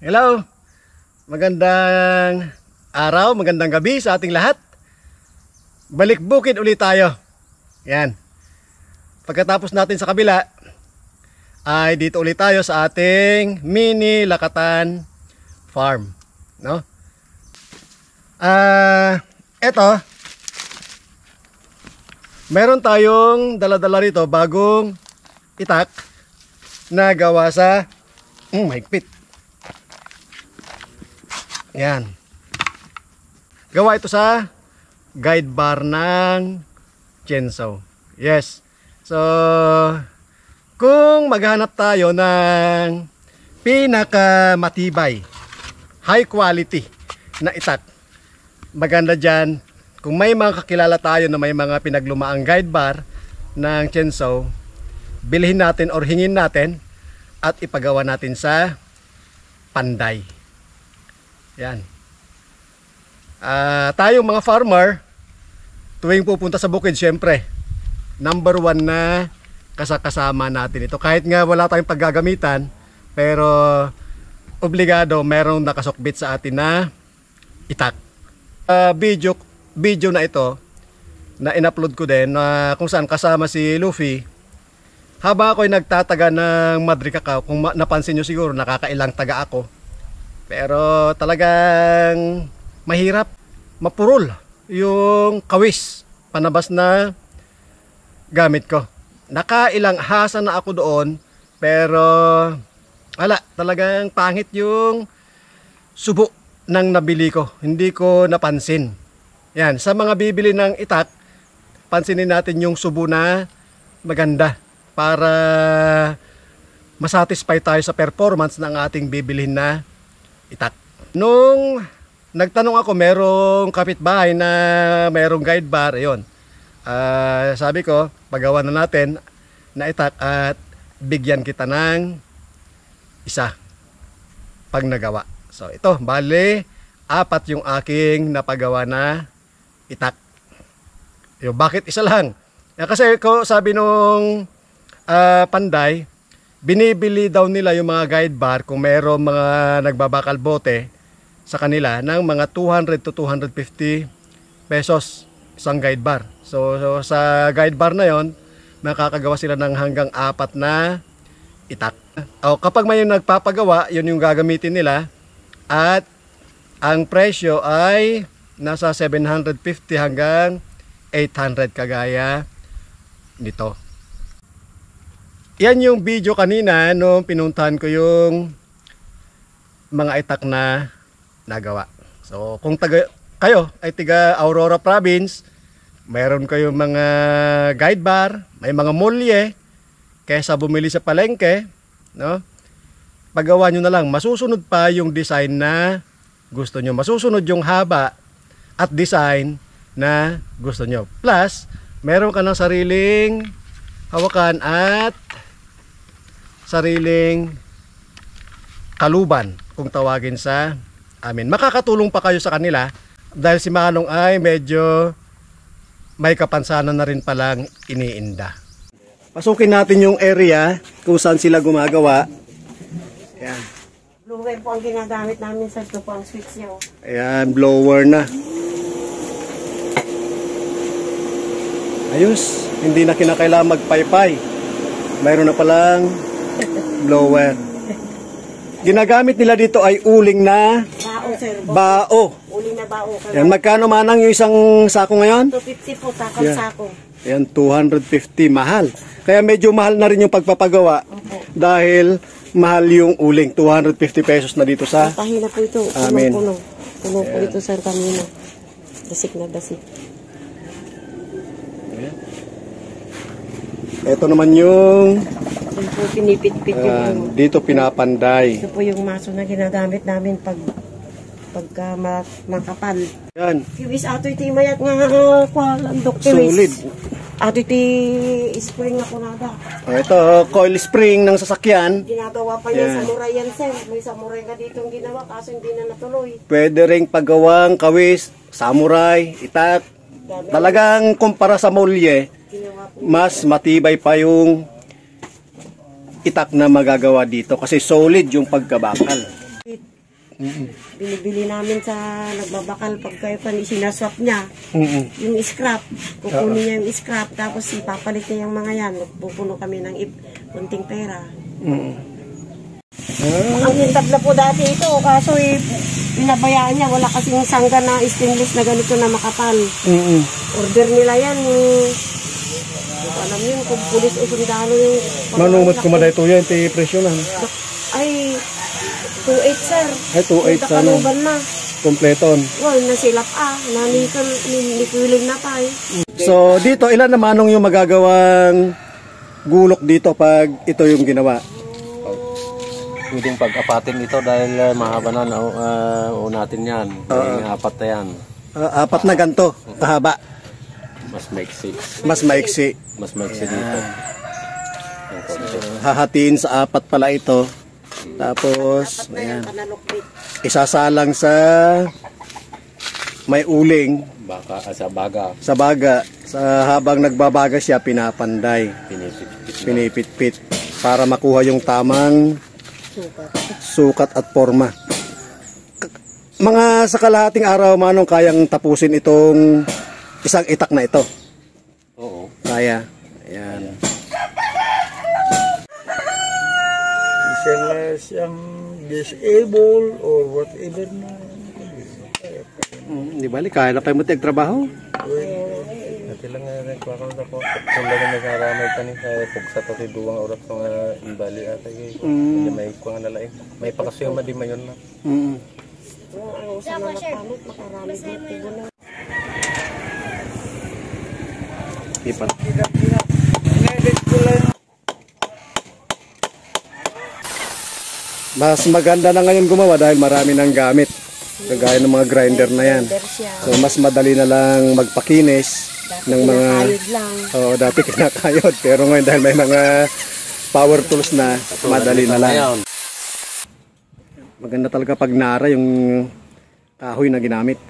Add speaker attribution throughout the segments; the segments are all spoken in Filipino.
Speaker 1: Hello. Magandang araw, magandang gabi sa ating lahat. Balik bukid ulit tayo. Yan. Pagkatapos natin sa kabila, ay dito ulit tayo sa ating mini Lakatan Farm. No? Ah, eto. Meron tayong dala-dala rito bagong itak na gawa sa mm, mahigpit. Yan. Gawa ito sa guide bar ng Chenso. Yes. So, kung maghanap tayo ng pinakamatibay, high quality na itak, maganda dyan, kung may mga kakilala tayo na may mga pinaglumaang guide bar ng Chenso, bilhin natin or hingin natin at ipagawa natin sa Panday. Yan. Ah, tayong mga farmer, tuwing pupunta sa bukid, syempre, number one na kasakasama natin ito. Kahit nga wala tayong paggagamitan, pero obligado merong nakasukbit sa atin na itak. Ah, video, video na ito, na in-upload ko din, na kung saan kasama si Luffy, habang ako'y nagtataga ng Madrid Cacao, kung napansin nyo siguro, nakakailang taga ako. Pero talagang mahirap, mapurol yung kawis, panabas na gamit ko. Nakailang hasa na ako doon, pero wala, talagang pangit yung subo ng nabili ko. Hindi ko napansin. Yan, sa mga bibili ng itak, pansinin natin yung subo na maganda para masatisfy tayo sa performance ng ating bibilhin na itak. Nung nagtanong ako, merong kapitbahay na merong guide bar, ayun. Ah, sabi ko, pagawa na natin na itak at bigyan kita ng isa pag nagawa. So ito, bale, apat yung aking napagawa na itak. Yung bakit isa lang? Eh, Kasi ko sabi nung ah, panday, binibili daw nila yung mga guide bar kung mayroong mga nagbabakal bote sa kanila ng mga 200 to 250 pesos isang guide bar. So, so sa guide bar na yon, makakagawa sila ng hanggang apat na itak. O kapag may nagpapagawa, yun yung gagamitin nila at ang presyo ay nasa 750 hanggang 800 kagaya nito. Yan yung video kanina nung pinuntahan ko yung mga itak na nagawa. So, kung taga, kayo ay tiga Aurora Province, mayroon kayong mga guide bar, may mga molye, kaysa bumili sa palengke, no? Pagawa nyo na lang, masusunod pa yung design na gusto nyo. Masusunod yung haba at design na gusto nyo. Plus, meron ka ng sariling hawakan at sariling kaluban kung tawagin sa amin. Makakatulong pa kayo sa kanila dahil si Manong ay medyo may kapansanan na rin palang iniinda. Pasukin natin yung area kung saan sila gumagawa. Ayan.
Speaker 2: Blower po ang ginagamit namin sa ito po ang switch niya. oh.
Speaker 1: Ayan, blower na. Ayos, hindi na kinakailangan magpaypay. Mayroon na palang blower. Ginagamit nila dito ay uling na
Speaker 2: Bao, sir.
Speaker 1: bao.
Speaker 2: Uli na bao.
Speaker 1: Yan, magkano manang yung isang sako ngayon?
Speaker 2: 250 po, takang
Speaker 1: Yeah.
Speaker 2: sako.
Speaker 1: Yan, 250, mahal. Kaya medyo mahal na rin yung pagpapagawa
Speaker 2: Opo.
Speaker 1: dahil mahal yung uling. 250 pesos na dito sa
Speaker 2: Tahina po ito.
Speaker 1: Amin.
Speaker 2: Punong-puno. Puno po ito, sir, kanina. Dasik na dasik.
Speaker 1: Ito naman yung
Speaker 2: Yan po, pinipit-pit yung
Speaker 1: ah, dito pinapanday.
Speaker 2: Ito po yung maso na ginagamit namin pag pagka ma makapal.
Speaker 1: Yan,
Speaker 2: Kiwis ato iti mayat nga uh, kwalandok kiwis.
Speaker 1: solid.
Speaker 2: Ato iti spring na kunada.
Speaker 1: Oh, ito, coil spring ng sasakyan.
Speaker 2: Ginagawa pa niya
Speaker 1: Yeah.
Speaker 2: samurai yan, sir. May samurai ka dito ginawa kaso hindi na natuloy.
Speaker 1: Pwede ring paggawang kawis, samurai, itak. Talagang kumpara sa
Speaker 2: po.
Speaker 1: mas matibay pa yung itak na magagawa dito kasi solid yung pagkabakal.
Speaker 2: Binibili namin sa nagbabakal pag kayo kan sinaswap niya. Yung scrap. Kukunin niya yung scrap tapos ipapalit niya yung mga yan. Pupuno kami ng kunting pera. Ang hintab na po dati ito, kaso eh, pinabayaan niya. Wala kasing sangga na stainless na ganito na makapal. Order nila yan. eh, alam yun kung pulis o sundalo yung...
Speaker 1: Manumot ko maday to yan, ti presyo na.
Speaker 2: Ay, 2.8 sir.
Speaker 1: Ay, 2.8 sana.
Speaker 2: Nakaluban na.
Speaker 1: Kompleton.
Speaker 2: Well, nasilap ah. Nanikal, nikuling na tayo.
Speaker 1: So, dito, ilan naman anong yung magagawang gulok dito pag ito yung ginawa?
Speaker 3: Pwedeng pag-apatin ito dahil uh, mahaba na na uh, natin yan. Yung apat na yan.
Speaker 1: Ah, apat na ganto, kahaba.
Speaker 3: Mas maiksi.
Speaker 1: Mas maiksi.
Speaker 3: Mas maiksi dito. Konti.
Speaker 1: Hahatiin sa apat pala ito. Tapos, ayan, isasalang sa may uling
Speaker 3: Baka ah, sa baga,
Speaker 1: sa baga. Sa habang nagbabaga siya, pinapanday,
Speaker 3: pinipit-pit.
Speaker 1: pinipit-pit para makuha yung tamang
Speaker 2: Sukat.
Speaker 1: sukat at forma. Mga sa kalahating araw, manong kayang tapusin itong isang itak na ito.
Speaker 3: Oo.
Speaker 1: Kaya. Ayan.
Speaker 4: siya nga siyang disabled or whatever na.
Speaker 1: Mm, di bali, kaya na kayo mo trabaho.
Speaker 5: Dati lang nga rin ko ako ako kung lang nagaramay tani sa pugsa to duwang oras ko nga imbali ata kay hindi may ko nga nalain may pakasyo ma di mayon na
Speaker 1: Mm.
Speaker 2: Ang usa na napalit, makarami dito.
Speaker 4: Lang
Speaker 1: Mas maganda na ngayon gumawa dahil marami ng gamit. Kagaya ng mga grinder na yan. So mas madali na lang magpakinis ng mga. Oo, dati kinakayod pero ngayon dahil may mga power tools na madali na lang. Maganda talaga pag nara yung kahoy na ginamit.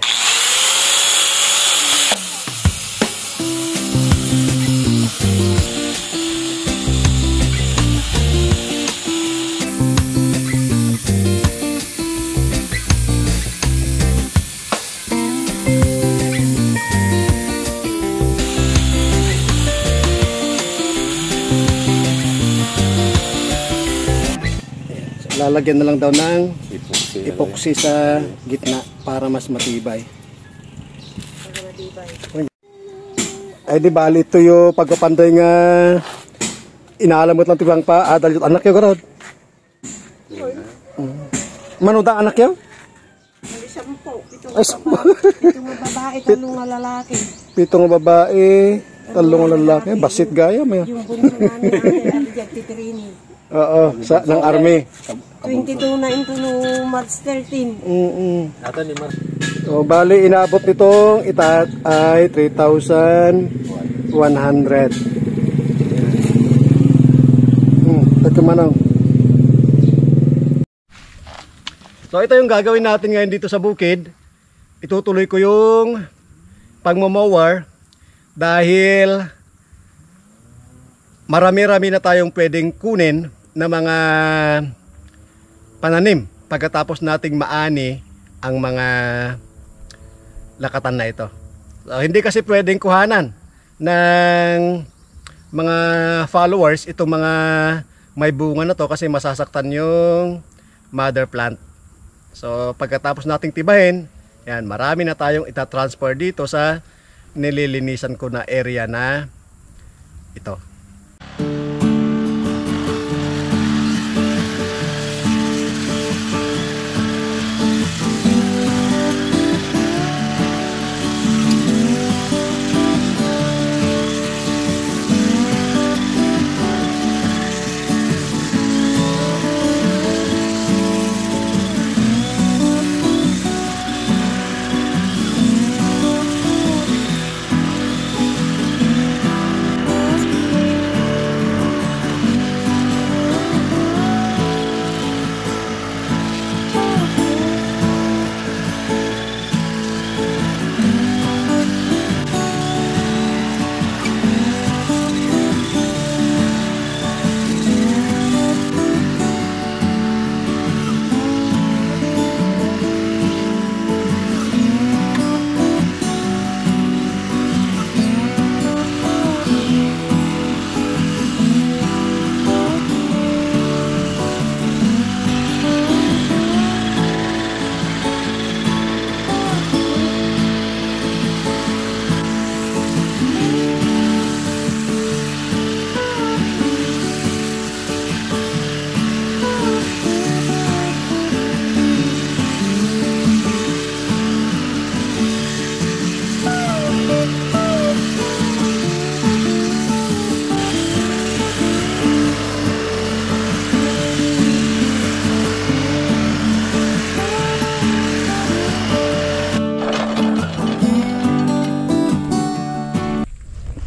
Speaker 1: Lalagyan na lang daw ng
Speaker 3: ipuksi.
Speaker 1: epoxy sa gitna para mas matibay. Ay di bali ito yung pagkapanday nga inaalamot lang tibang pa adal yung anak yung garod. Mm. Manudang anak yung?
Speaker 2: Ay, sampo. Itong
Speaker 1: Ay, sampo.
Speaker 2: Itong mga babae, talong lalaki.
Speaker 1: Pitong babae, talong lalaki, basit gaya may.
Speaker 2: Yung bunso namin.
Speaker 1: Oo, sa ng army.
Speaker 2: 22 na ito no March 13.
Speaker 1: Mm.
Speaker 3: Ato ni Mar.
Speaker 1: So bali inabot nitong itat ay 3,100. Hmm, nagkamanaw. So ito yung gagawin natin ngayon dito sa bukid. Itutuloy ko yung pagmamower dahil marami-rami na tayong pwedeng kunin na mga pananim pagkatapos nating maani ang mga lakatan na ito. So, hindi kasi pwedeng kuhanan ng mga followers itong mga may bunga na to kasi masasaktan yung mother plant. So pagkatapos nating tibahin, yan, marami na tayong itatransfer dito sa nililinisan ko na area na ito.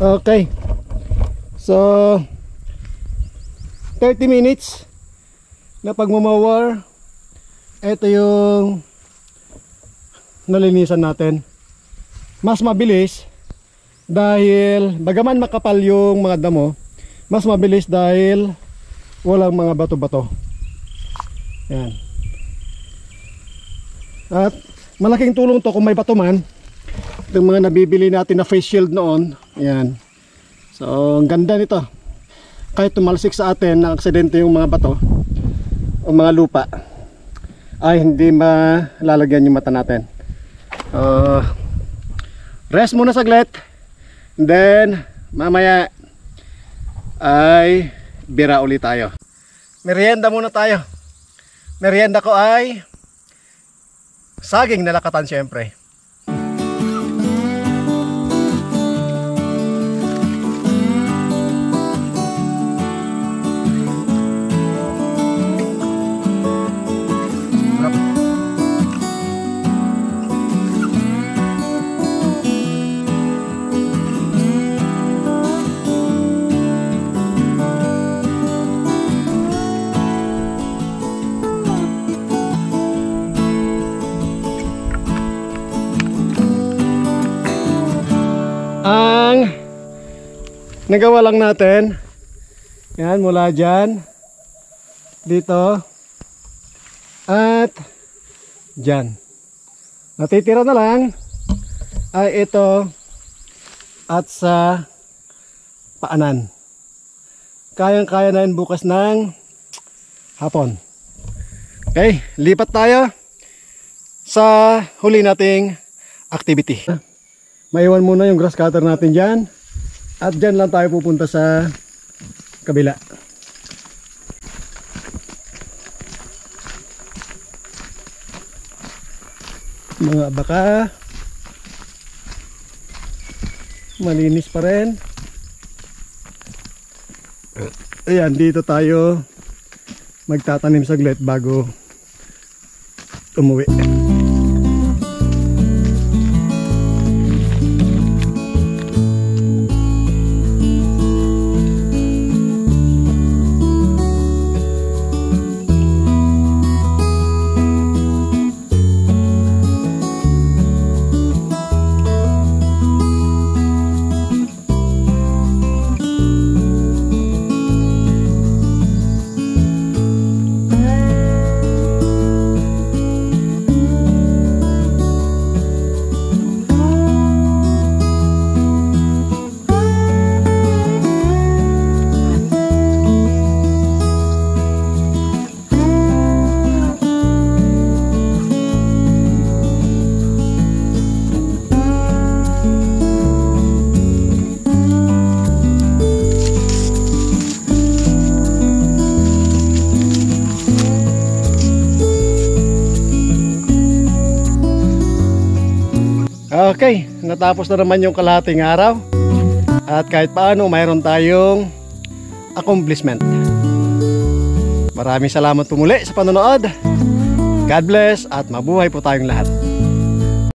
Speaker 1: Okay. So 30 minutes na pagmamawar. Ito yung nalinisan natin. Mas mabilis dahil bagaman makapal yung mga damo, mas mabilis dahil walang mga bato-bato. Yan. At malaking tulong to kung may bato man. Itong mga nabibili natin na face shield noon. Yan. So, ang ganda nito. Kahit tumalsik sa atin na aksidente yung mga bato o mga lupa ay hindi malalagyan yung mata natin. Uh, rest muna saglit. Then, mamaya ay bira ulit tayo. Merienda muna tayo. Merienda ko ay saging na lakatan syempre. Nagawa lang natin. Yan mula dyan. Dito. At dyan. Natitira na lang. Ay ito. At sa paanan. Kayang kaya na yun bukas ng hapon. Okay lipat tayo sa huli nating activity. Maiwan muna yung grass cutter natin dyan at dyan lang tayo pupunta sa kabila. Mga baka. Malinis pa rin. Ayan dito tayo magtatanim saglit bago umuwi Okay, natapos na naman yung kalahating araw. At kahit paano, mayroon tayong accomplishment. Maraming salamat po muli sa panonood. God bless at mabuhay po tayong lahat.